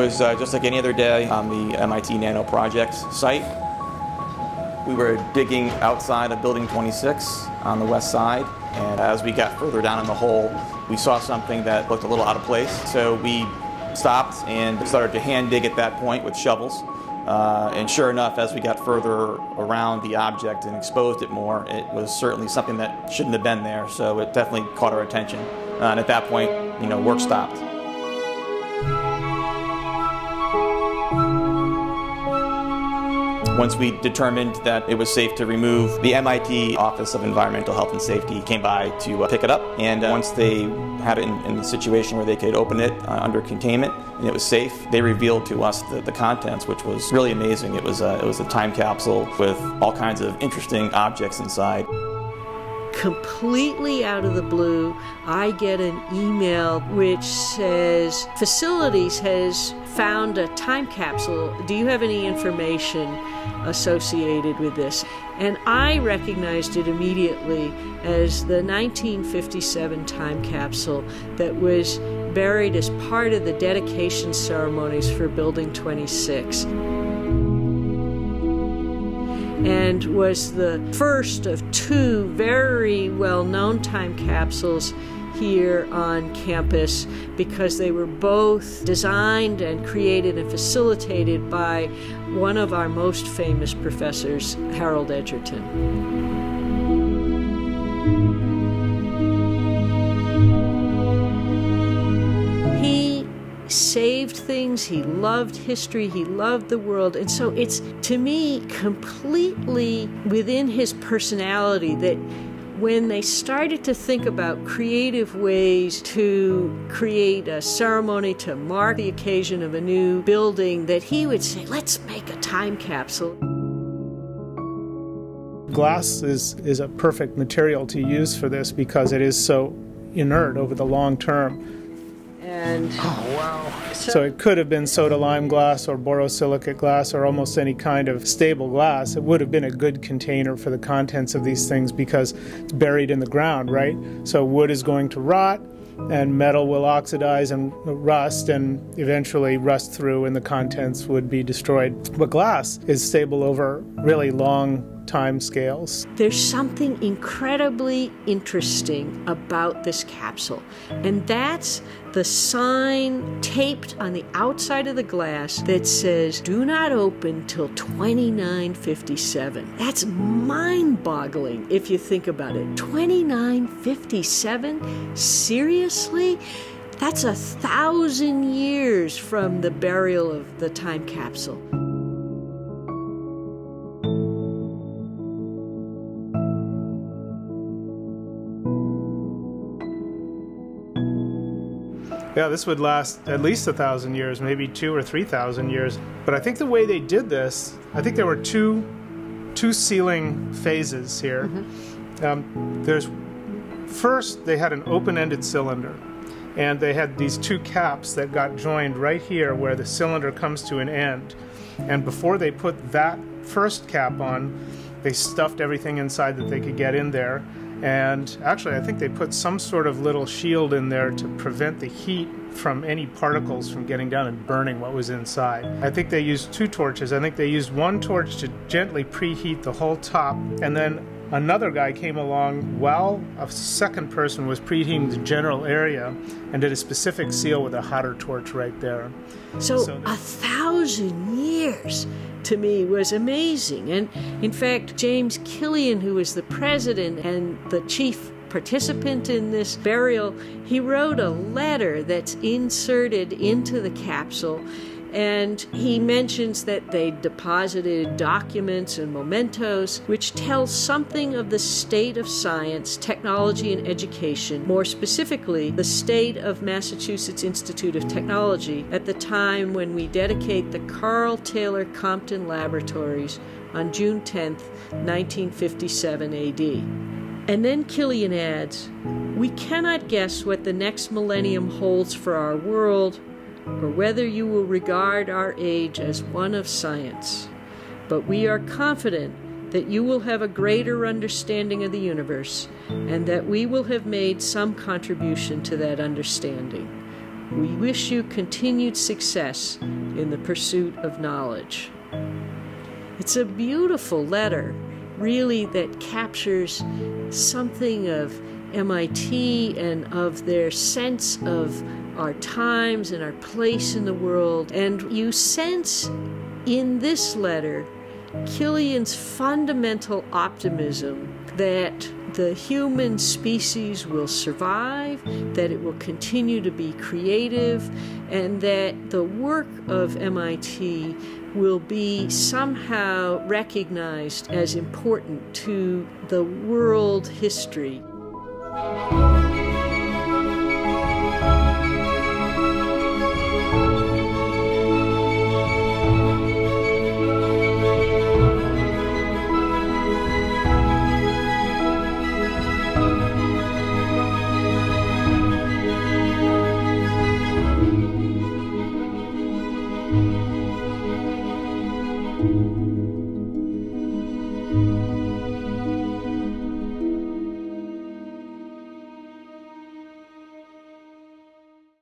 was uh, just like any other day on the MIT Nano Project site. We were digging outside of Building 26 on the west side, and as we got further down in the hole, we saw something that looked a little out of place. So we stopped and started to hand dig at that point with shovels. Uh, and sure enough, as we got further around the object and exposed it more, it was certainly something that shouldn't have been there. So it definitely caught our attention. Uh, and at that point, you know, work stopped. Once we determined that it was safe to remove, the MIT Office of Environmental Health and Safety came by to uh, pick it up. And uh, once they had it in, in the situation where they could open it uh, under containment and it was safe, they revealed to us the, the contents, which was really amazing. It was, a, it was a time capsule with all kinds of interesting objects inside completely out of the blue, I get an email which says, Facilities has found a time capsule. Do you have any information associated with this? And I recognized it immediately as the 1957 time capsule that was buried as part of the dedication ceremonies for Building 26 and was the first of two very well known time capsules here on campus because they were both designed and created and facilitated by one of our most famous professors, Harold Edgerton. Things, he loved history, he loved the world. And so it's, to me, completely within his personality that when they started to think about creative ways to create a ceremony to mark the occasion of a new building, that he would say, let's make a time capsule. Glass is, is a perfect material to use for this because it is so inert over the long term. And oh wow! So, it could have been soda lime glass or borosilicate glass or almost any kind of stable glass. It would have been a good container for the contents of these things because it's buried in the ground, right? So wood is going to rot, and metal will oxidize and rust and eventually rust through, and the contents would be destroyed. But glass is stable over really long time scales. There's something incredibly interesting about this capsule, and that's the sign taped on the outside of the glass that says, Do not open till 2957. That's mind boggling if you think about it. 2957? Seriously? That's a thousand years from the burial of the time capsule. Yeah, this would last at least a thousand years, maybe two or three thousand years. But I think the way they did this, I think there were two two sealing phases here. Mm-hmm. Um, there's first they had an open-ended cylinder, and they had these two caps that got joined right here where the cylinder comes to an end. And before they put that first cap on, they stuffed everything inside that they could get in there and actually, I think they put some sort of little shield in there to prevent the heat from any particles from getting down and burning what was inside. I think they used two torches. I think they used one torch to gently preheat the whole top, and then another guy came along while a second person was preheating the general area and did a specific seal with a hotter torch right there. So, so a thousand years to me was amazing. And in fact, James Killian, who was the president and the chief participant in this burial, he wrote a letter that's inserted into the capsule and he mentions that they deposited documents and mementos which tell something of the state of science, technology, and education, more specifically, the state of Massachusetts Institute of Technology at the time when we dedicate the Karl Taylor Compton Laboratories on June 10, 1957 AD. And then Killian adds, We cannot guess what the next millennium holds for our world or whether you will regard our age as one of science. But we are confident that you will have a greater understanding of the universe and that we will have made some contribution to that understanding. We wish you continued success in the pursuit of knowledge. It's a beautiful letter, really, that captures something of MIT and of their sense of our times and our place in the world. And you sense in this letter Killian's fundamental optimism that the human species will survive, that it will continue to be creative, and that the work of MIT will be somehow recognized as important to the world history.